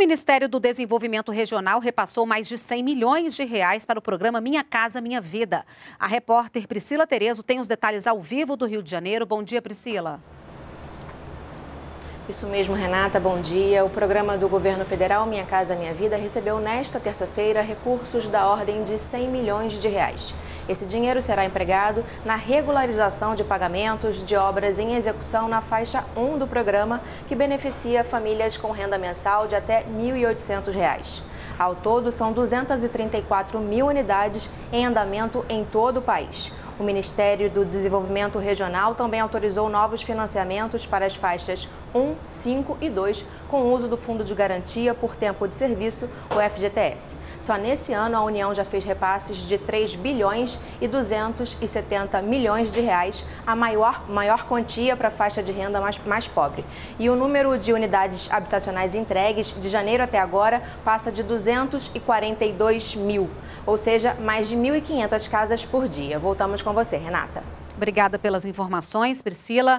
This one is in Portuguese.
Ministério do Desenvolvimento Regional repassou mais de 100 milhões de reais para o programa Minha Casa Minha Vida. A repórter Priscila Terezo tem os detalhes ao vivo do Rio de Janeiro. Bom dia, Priscila. Isso mesmo, Renata, bom dia. O programa do governo federal Minha Casa Minha Vida recebeu nesta terça-feira recursos da ordem de 100 milhões de reais. Esse dinheiro será empregado na regularização de pagamentos de obras em execução na faixa 1 do programa, que beneficia famílias com renda mensal de até R$ 1.800. Ao todo, são 234 mil unidades em andamento em todo o país. O Ministério do Desenvolvimento Regional também autorizou novos financiamentos para as faixas 1, 5 e 2, com o uso do Fundo de Garantia por Tempo de Serviço, o FGTS. Só nesse ano, a União já fez repasses de 3 bilhões e 270 milhões de reais, a maior, maior quantia para a faixa de renda mais, mais pobre. E o número de unidades habitacionais entregues de janeiro até agora passa de 242 mil ou seja, mais de 1.500 casas por dia. Voltamos com você, Renata. Obrigada pelas informações, Priscila.